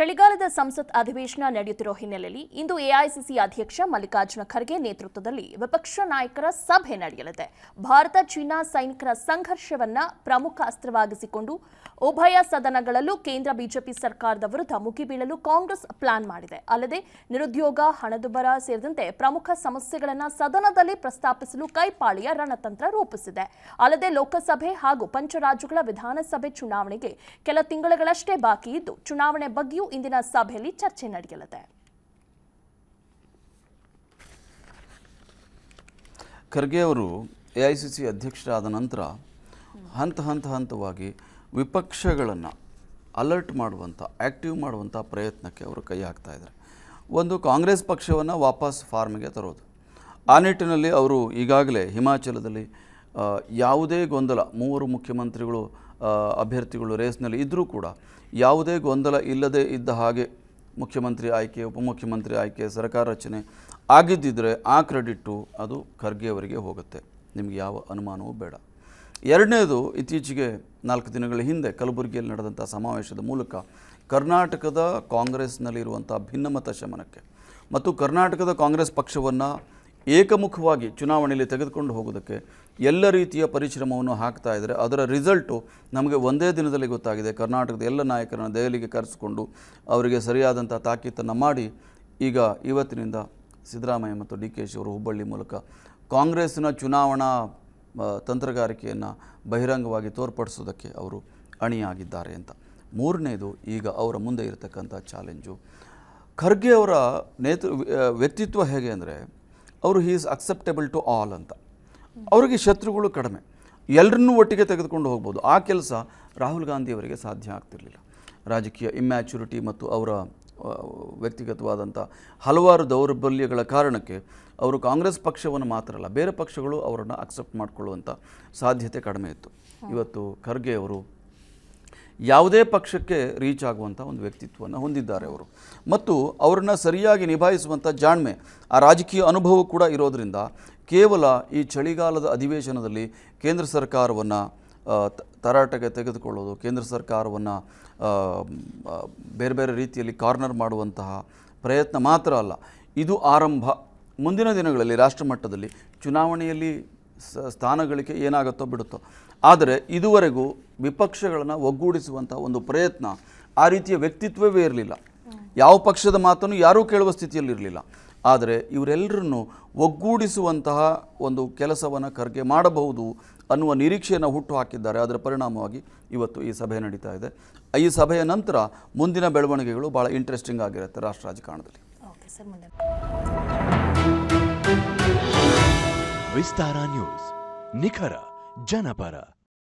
ಚಳಿಗಾಲದ ಸಂಸತ್ ಅಧಿವೇಶನ ನಡೆಯುತ್ತಿರುವ ಹಿನ್ನೆಲೆಯಲ್ಲಿ ಇಂದು ಎಐಸಿಸಿ ಅಧ್ಯಕ್ಷ ಮಲ್ಲಿಕಾರ್ಜುನ ಖರ್ಗೆ ನೇತೃತ್ವದಲ್ಲಿ ವಿಪಕ್ಷ ನಾಯಕರ ಸಭೆ ನಡೆಯಲಿದೆ. ಭಾರತ ಚೀನಾ ಸೈನಿಕರ ಸಂಘರ್ಷವನ್ನ ಪ್ರಮುಖ ಅಸ್ತ್ರವಾಗಿಸಿಕೊಂಡು ಉಭಯ ಸದನಗಳಲ್ಲೂ ಕೇಂದ್ರ ಬಿಜೆಪಿ ಸರ್ಕಾರದ ವಿರುದ್ಧ ಮುಗಿಬೀಳಲು ಕಾಂಗ್ರೆಸ್ ಪ್ಲಾನ್ ಮಾಡಿದೆ. ಅಲ್ಲದೆ ನಿರುದ್ಯೋಗ, ಹಣದುಬ್ಬರ ಸೇರಿದಂತೆ ಪ್ರಮುಖ ಸಮಸ್ಯೆಗಳನ್ನು ಸದನದಲ್ಲಿ ಪ್ರಸ್ತಾಪಿಸಲು ಕೈಪಾಳಿಯ ರಣತಂತ್ರ ರೂಪಿಸಿದೆ. ಅಲ್ಲದೆ ಲೋಕಸಭೆ ಹಾಗೂ ಪಂಚರಾಜ್ಯಗಳ ವಿಧಾನಸಭೆ ಚುನಾವಣೆಗೆ ಕೆಲ ತಿಂಗಳುಗಳಷ್ಟೇ ಬಾಕಿ ಇದ್ದು, ಚುನಾವಣೆ ಬಗ್ಗೆಯೂ ಇಂದಿನ ಸಭೆಯಲ್ಲಿ ಚರ್ಚೆ ನಡೆಯಲಿದೆ. ಖರ್ಗೆ ಅವರು ಎ ಐ ಸಿ ಸಿ ಅಧ್ಯಕ್ಷರಾದ ನಂತರ ಹಂತ ಹಂತ ಹಂತವಾಗಿ ವಿಪಕ್ಷಗಳನ್ನು ಅಲರ್ಟ್ ಮಾಡುವಂಥ ಆ್ಯಕ್ಟಿವ್ ಮಾಡುವಂಥ ಪ್ರಯತ್ನಕ್ಕೆ ಅವರು ಕೈ ಹಾಕ್ತಾ ಇದ್ದಾರೆ. ಒಂದು ಕಾಂಗ್ರೆಸ್ ಪಕ್ಷವನ್ನು ವಾಪಸ್ ಫಾರ್ಮ್ಗೆ ತರೋದು. ಆ ನಿಟ್ಟಿನಲ್ಲಿ ಅವರು ಈಗಾಗಲೇ ಹಿಮಾಚಲದಲ್ಲಿ ಯಾವುದೇ ಗೊಂದಲ, ಮೂವರು ಮುಖ್ಯಮಂತ್ರಿಗಳು ಅಭ್ಯರ್ಥಿಗಳು ರೇಸ್ನಲ್ಲಿ ಇದ್ದರೂ ಕೂಡ ಯಾವುದೇ ಗೊಂದಲ ಇಲ್ಲದೆ ಇದ್ದ ಹಾಗೆ ಮುಖ್ಯಮಂತ್ರಿ ಆಯ್ಕೆ, ಉಪಮುಖ್ಯಮಂತ್ರಿ ಆಯ್ಕೆ, ಸರ್ಕಾರ ರಚನೆ ಆಗಿದ್ದಿದ್ರೆ ಆ ಕ್ರೆಡಿಟ್ಟು ಅದು ಖರ್ಗೆ ಅವರಿಗೆ ಹೋಗುತ್ತೆ. ನಿಮಗೆ ಯಾವ ಅನುಮಾನವೂ ಬೇಡ. ಎರಡನೇದು, ಇತ್ತೀಚೆಗೆ ನಾಲ್ಕು ದಿನಗಳ ಹಿಂದೆ ಕಲಬುರಗಿಯಲ್ಲಿ ನಡೆದಂಥ ಸಮಾವೇಶದ ಮೂಲಕ ಕರ್ನಾಟಕದ ಕಾಂಗ್ರೆಸ್ನಲ್ಲಿರುವಂಥ ಭಿನ್ನಮತ ಶಮನಕ್ಕೆ ಮತ್ತು ಕರ್ನಾಟಕದ ಕಾಂಗ್ರೆಸ್ ಪಕ್ಷವನ್ನು ಏಕಮುಖವಾಗಿ ಚುನಾವಣೆಯಲ್ಲಿ ತೆಗೆದುಕೊಂಡು ಹೋಗೋದಕ್ಕೆ ಎಲ್ಲ ರೀತಿಯ ಪರಿಶ್ರಮವನ್ನು ಹಾಕ್ತಾ ಇದ್ದಾರೆ. ಅದರ ರಿಸಲ್ಟು ನಮಗೆ ಒಂದೇ ದಿನದಲ್ಲಿ ಗೊತ್ತಾಗಿದೆ. ಕರ್ನಾಟಕದ ಎಲ್ಲ ನಾಯಕರನ್ನು ದೆಹಲಿಗೆ ಕರೆಸಿಕೊಂಡು ಅವರಿಗೆ ಸರಿಯಾದಂಥ ತಾಕೀತನ್ನು ಮಾಡಿ ಈಗ ಇವತ್ತಿನಿಂದ ಸಿದ್ದರಾಮಯ್ಯ ಮತ್ತು ಡಿ ಕೆ ಶಿ ಅವರು ಹುಬ್ಬಳ್ಳಿ ಮೂಲಕ ಕಾಂಗ್ರೆಸ್ಸಿನ ಚುನಾವಣಾ ತಂತ್ರಗಾರಿಕೆಯನ್ನು ಬಹಿರಂಗವಾಗಿ ತೋರ್ಪಡಿಸೋದಕ್ಕೆ ಅವರು ಅಣಿಯಾಗಿದ್ದಾರೆ ಅಂತ. ಮೂರನೇದು ಈಗ ಅವರ ಮುಂದೆ ಇರತಕ್ಕಂಥ ಚಾಲೆಂಜು. ಖರ್ಗೆ ಅವರ ನೇತೃ ವ್ಯಕ್ತಿತ್ವ ಹೇಗೆ ಅಂದರೆ ಅವರು he is acceptable to all ಅಂತ. ಅವರಿಗೆ ಶತ್ರುಗಳು ಕಡಿಮೆ. ಎಲ್ಲರನ್ನೂ ಒಟ್ಟಿಗೆ ತೆಗೆದುಕೊಂಡು ಹೋಗ್ಬೋದು. ಆ ಕೆಲಸ ರಾಹುಲ್ ಗಾಂಧಿಯವರಿಗೆ ಸಾಧ್ಯ ಆಗ್ತಿರಲಿಲ್ಲ. ರಾಜಕೀಯ ಇಮ್ಯಾಚುರಿಟಿ ಮತ್ತು ಅವರ ವ್ಯಕ್ತಿಗತವಾದಂಥ ಹಲವಾರು ದೌರ್ಬಲ್ಯಗಳ ಕಾರಣಕ್ಕೆ ಅವರು ಕಾಂಗ್ರೆಸ್ ಪಕ್ಷವನ್ನು ಮಾತ್ರ ಅಲ್ಲ ಬೇರೆ ಪಕ್ಷಗಳು ಅವರನ್ನು ಅಕ್ಸೆಪ್ಟ್ ಮಾಡಿಕೊಳ್ಳುವಂಥ ಸಾಧ್ಯತೆ ಕಡಿಮೆ ಇತ್ತು. ಇವತ್ತು ಖರ್ಗೆ ಅವರು ಯಾವುದೇ ಪಕ್ಷಕ್ಕೆ ರೀಚ್ ಆಗುವಂಥ ಒಂದು ವ್ಯಕ್ತಿತ್ವವನ್ನು ಹೊಂದಿದ್ದಾರೆ ಅವರು. ಮತ್ತು ಅವರನ್ನು ಸರಿಯಾಗಿ ನಿಭಾಯಿಸುವಂಥ ಜಾಣ್ಮೆ, ಆ ರಾಜಕೀಯ ಅನುಭವ ಕೂಡ ಇರೋದರಿಂದ ಕೇವಲ ಈ ಚಳಿಗಾಲದ ಅಧಿವೇಶನದಲ್ಲಿ ಕೇಂದ್ರ ಸರ್ಕಾರವನ್ನು ತರಾಟೆಗೆ ತೆಗೆದುಕೊಳ್ಳೋದು, ಕೇಂದ್ರ ಸರ್ಕಾರವನ್ನು ಬೇರೆ ಬೇರೆ ರೀತಿಯಲ್ಲಿ ಕಾರ್ನರ್ ಮಾಡುವಂತಹ ಪ್ರಯತ್ನ ಮಾತ್ರ ಅಲ್ಲ, ಇದು ಆರಂಭ. ಮುಂದಿನ ದಿನಗಳಲ್ಲಿ ರಾಷ್ಟ್ರಮಟ್ಟದಲ್ಲಿ ಚುನಾವಣೆಯಲ್ಲಿ ಸ್ಥಾನಗಳಿಗೆ ಏನಾಗುತ್ತೋ ಬಿಡುತ್ತೋ. ಆದರೆ ಇದುವರೆಗೂ ವಿಪಕ್ಷಗಳನ್ನು ಒಗ್ಗೂಡಿಸುವಂಥ ಒಂದು ಪ್ರಯತ್ನ ಆ ರೀತಿಯ ವ್ಯಕ್ತಿತ್ವವೇ ಇರಲಿಲ್ಲ. ಯಾವ ಪಕ್ಷದ ಮಾತನ್ನು ಯಾರೂ ಕೇಳುವ ಸ್ಥಿತಿಯಲ್ಲಿರಲಿಲ್ಲ ಆದರೆ ಇವರೆಲ್ಲರನ್ನು ಒಗ್ಗೂಡಿಸುವಂತಹ ಒಂದು ಕೆಲಸವನ್ನು ಖರ್ಗೆ ಮಾಡಬಹುದು ಅನ್ನುವ ನಿರೀಕ್ಷೆಯನ್ನು ಹುಟ್ಟು ಹಾಕಿದ್ದಾರೆ. ಅದರ ಪರಿಣಾಮವಾಗಿ ಇವತ್ತು ಈ ಸಭೆ ನಡೀತಾ ಇದೆ. ಈ ಸಭೆಯ ನಂತರ ಮುಂದಿನ ಬೆಳವಣಿಗೆಗಳು ಭಾಳ ಇಂಟ್ರೆಸ್ಟಿಂಗ್ ಆಗಿರುತ್ತೆ ರಾಷ್ಟ್ರ ರಾಜಕಾರಣದಲ್ಲಿ. ಓಕೆ ಸರ್ ಮುಂದೆ. ವಿಸ್ತಾರ ನ್ಯೂಸ್. ನಿಖರ ಜನಪರ